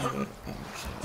Okay.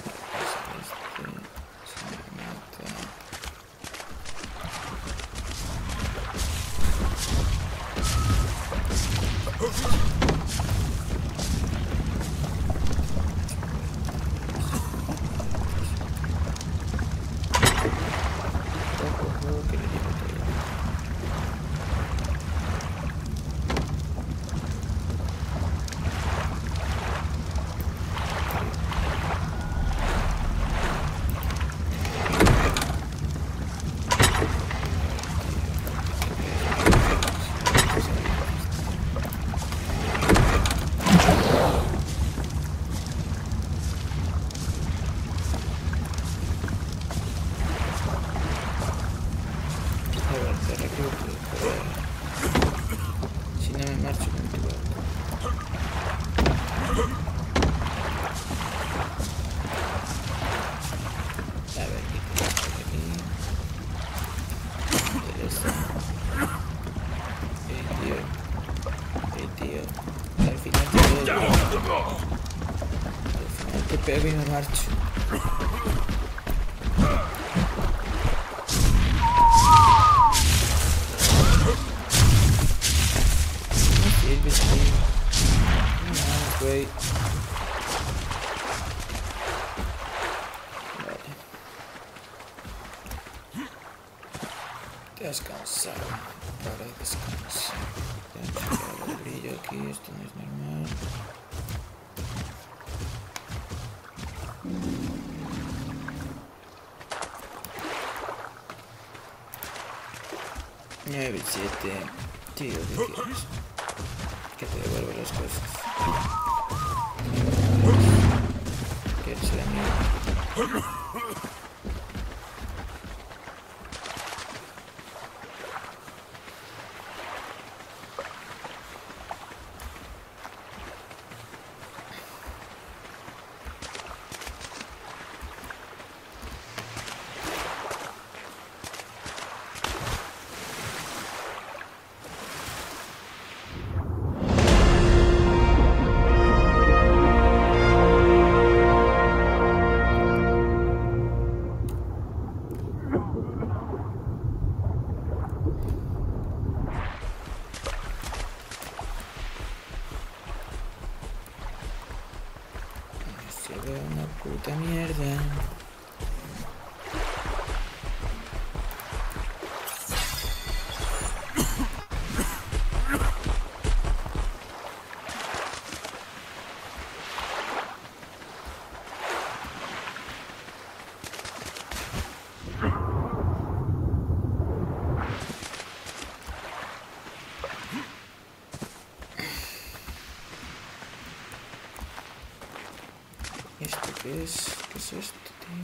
Bernardo. este... Tío, tío, tío. Que te devuelvo las cosas. Que se la mierda. vocês. É que vocês tem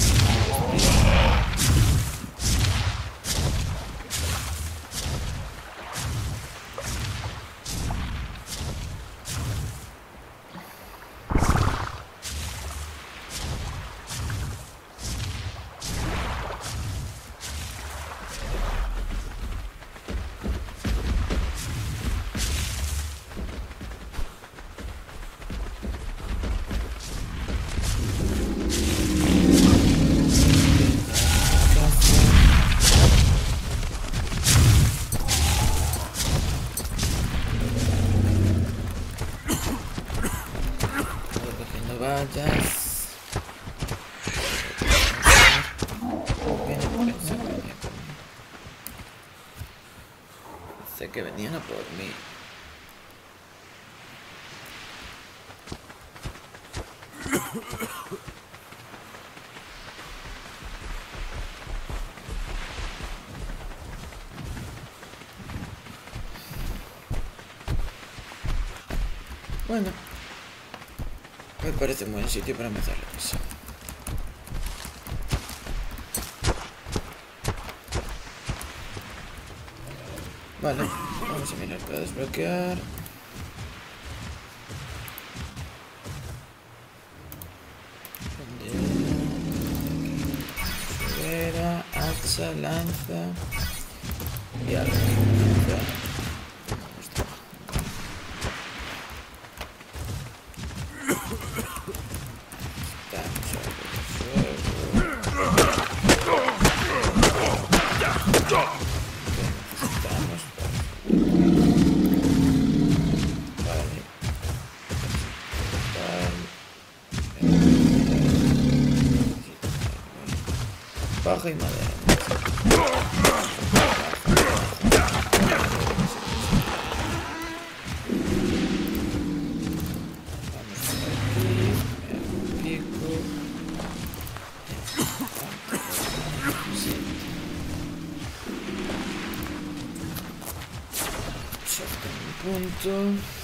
Thank you. Bueno. Me parece un buen sitio para matar la cosa. Vale, vamos a mirar para desbloquear. Fuera, hacha, lanza y algo. Und äh,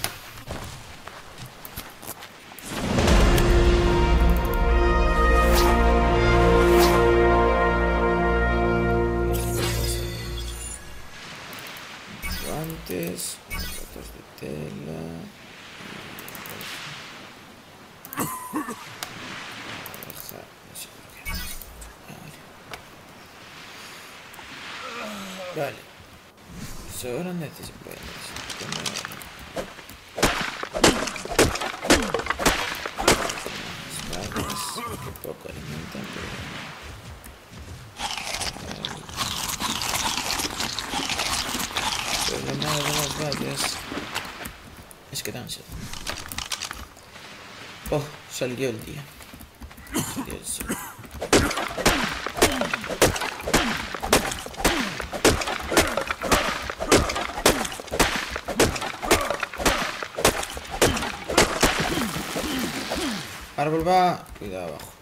Oh, salió el día. Salió el sol. Árbol va. Cuidado abajo.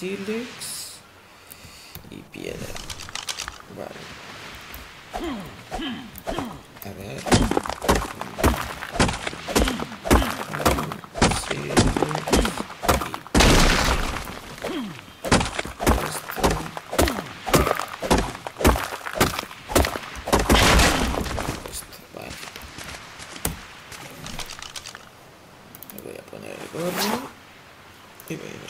Helix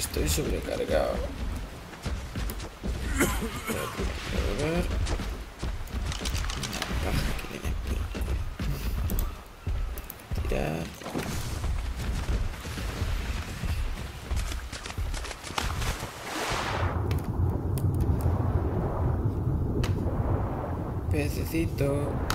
Estoy sobrecargado. Tirar. Pececito.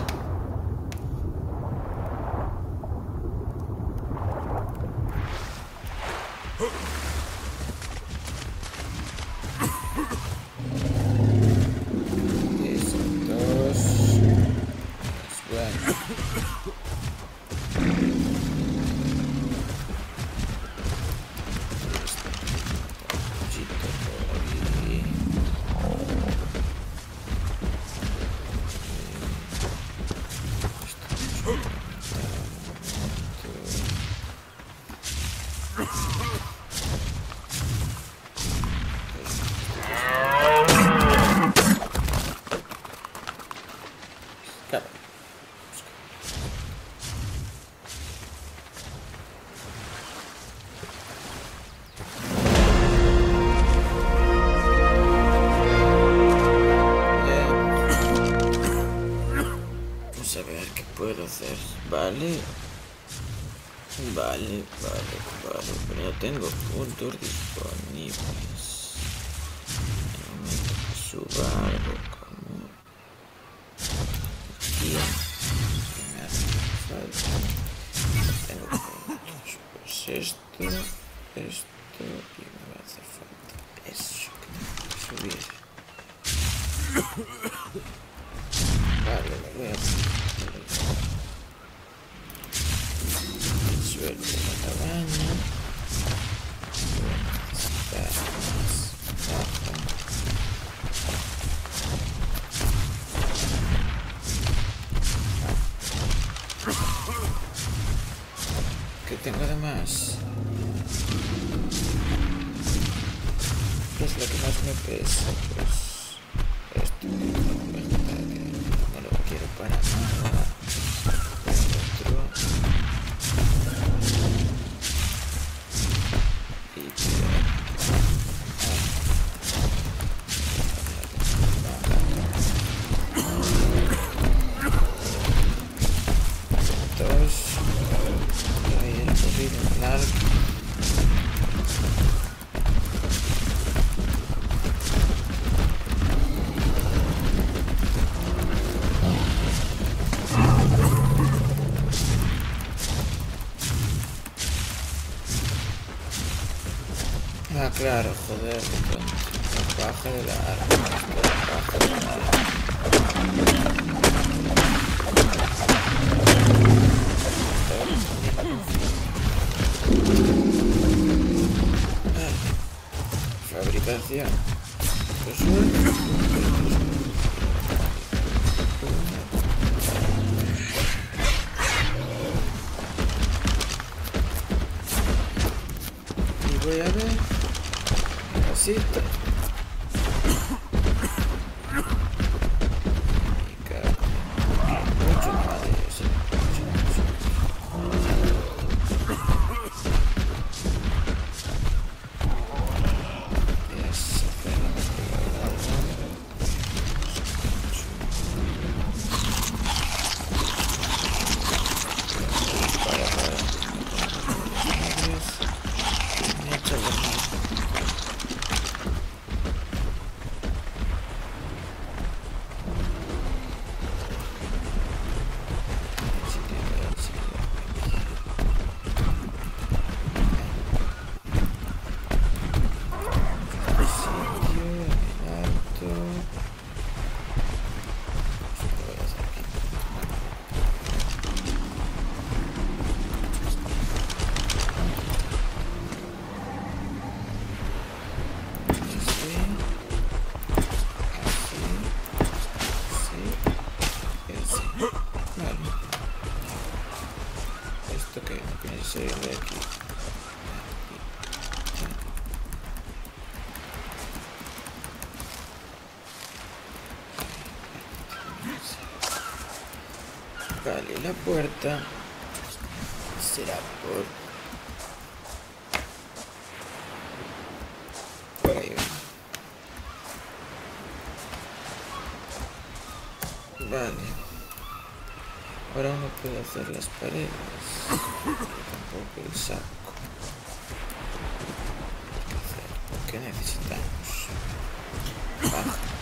Let's go. más. ¿Qué es lo que más? Fabricación. Y voy a ver. puerta. Será por... Ahí. Vale. Ahora no puedo hacer las paredes. Tampoco el saco. ¿Qué necesitamos? Baja.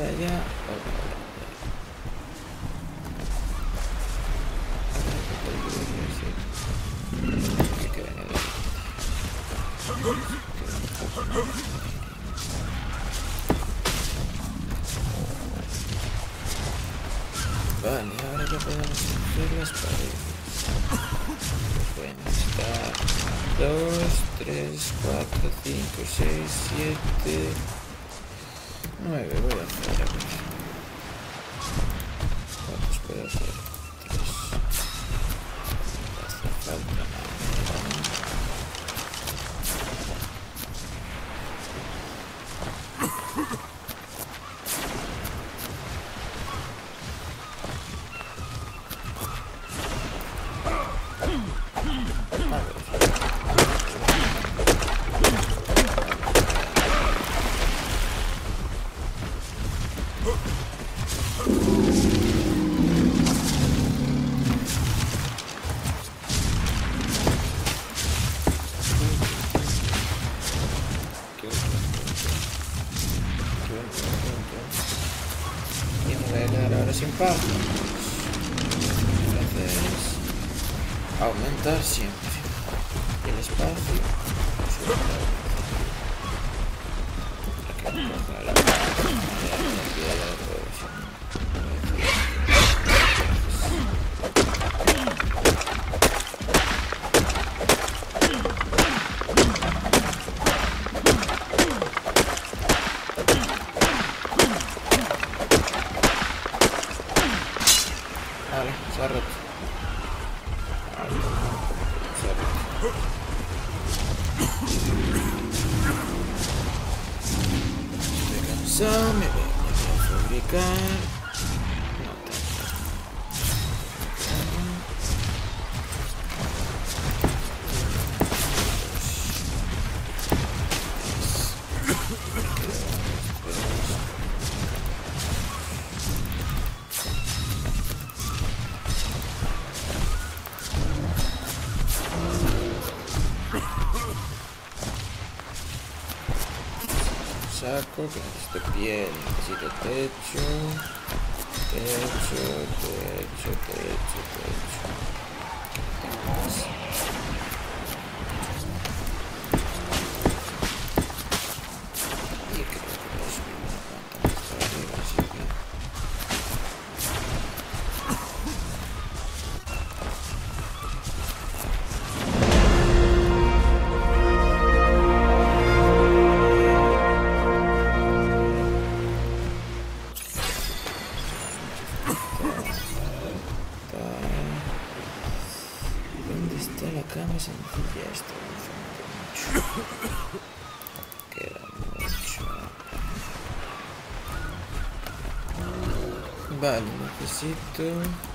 de allá. Vale, ahora ya podemos hacer las paredes. Pueden estar 2, 3, 4, 5, 6, 7, 9. Voy a Comme ça, mais bon, il faut. It It.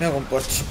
É bom, potes.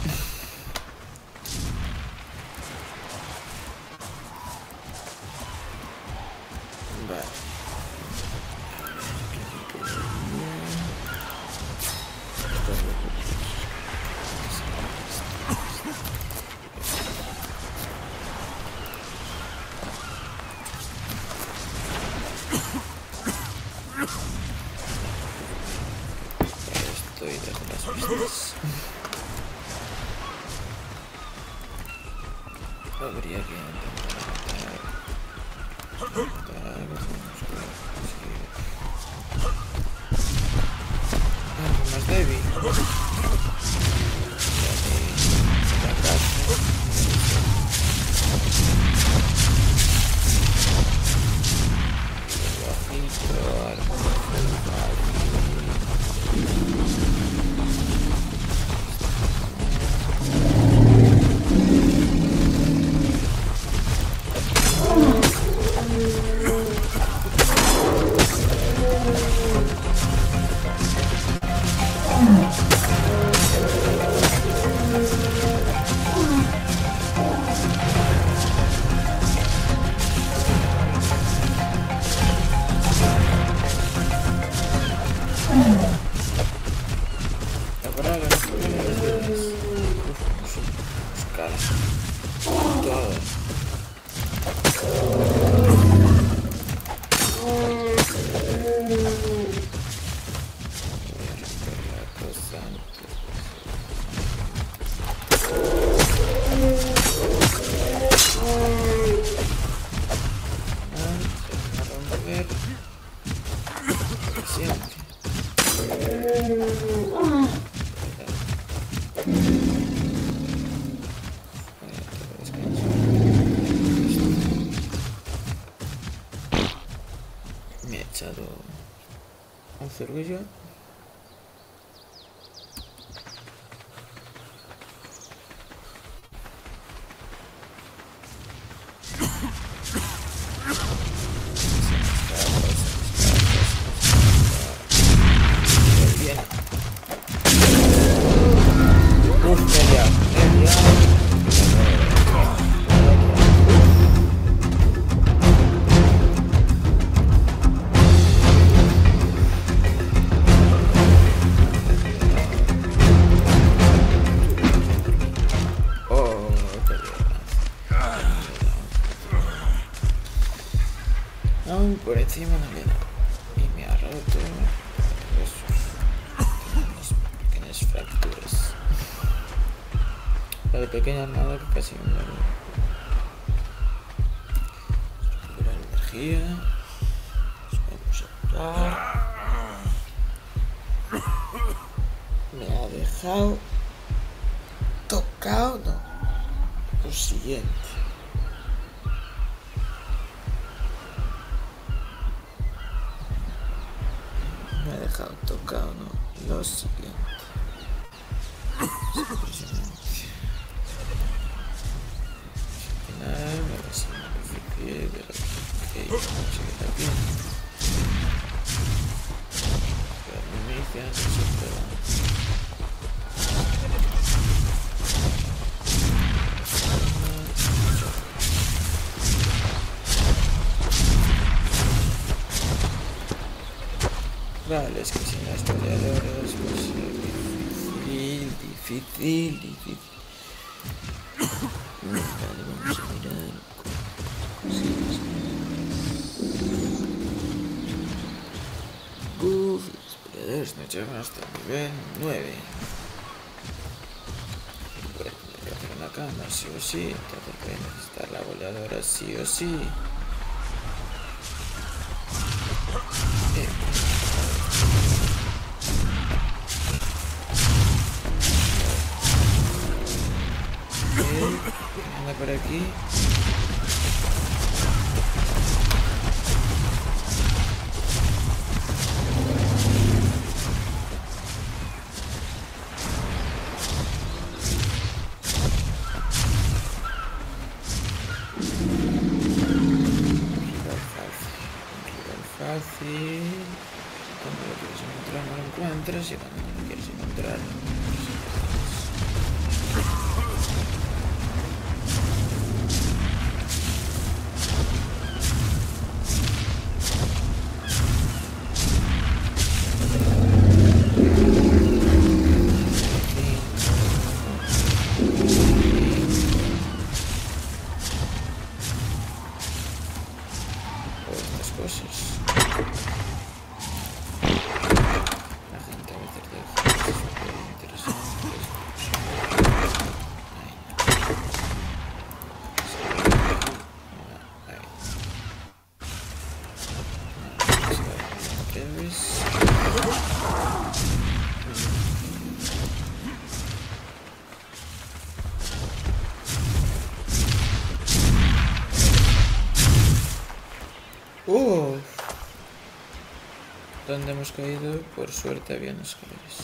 就是 energía. Vamos a Me ha dejado tocado. Lo siguiente. Me ha dejado tocado, no. Lo siguiente. Tres noches hasta el nivel 9. Bueno, me voy a hacer una cama, sí o sí. Entonces voy a necesitar la goleadora, sí o sí. Bien. Anda por aquí. hemos caído, por suerte habían escaleras.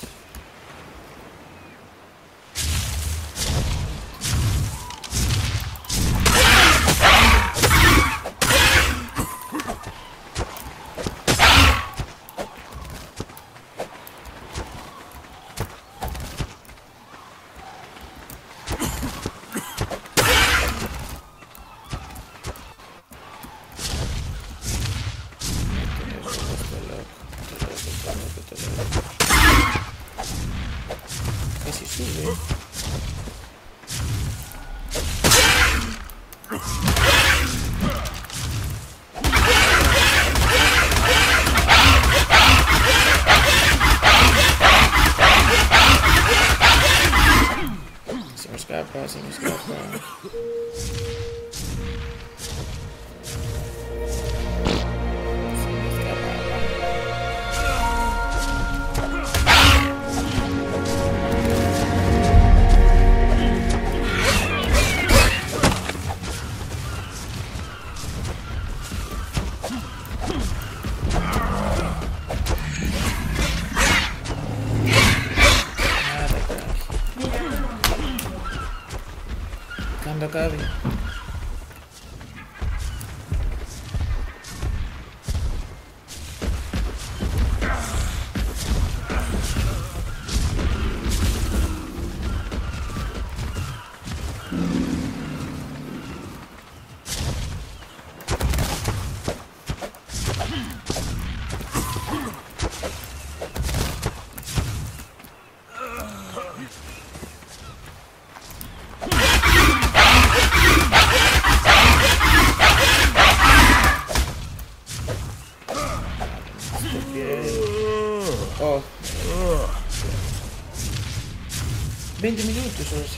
Cuando kali.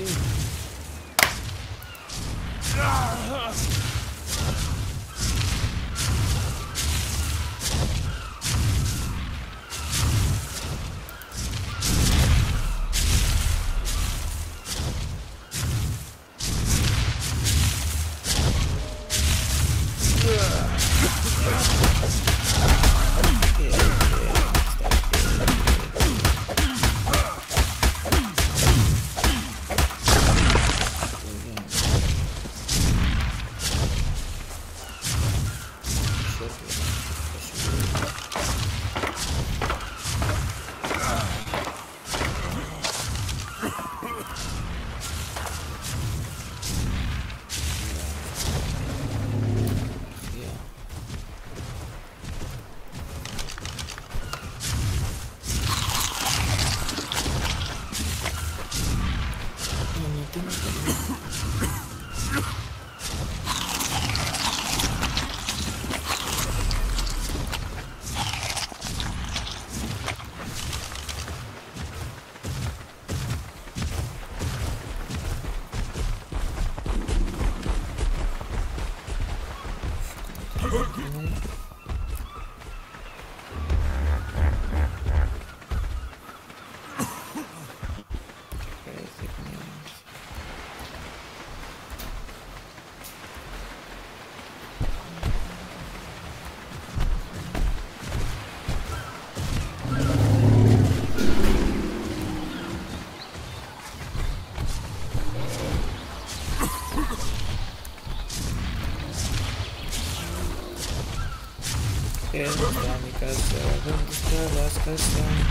too. Yeah. Okay, Damikas, Damikas, Damikas,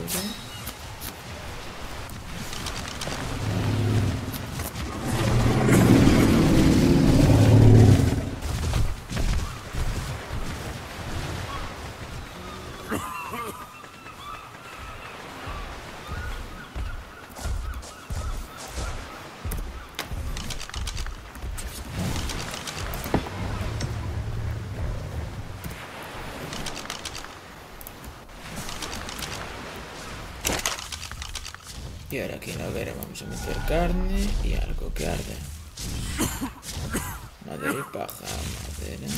有点 Aquí en la hoguera vamos a meter carne y algo que arde. Madera y paja, madera.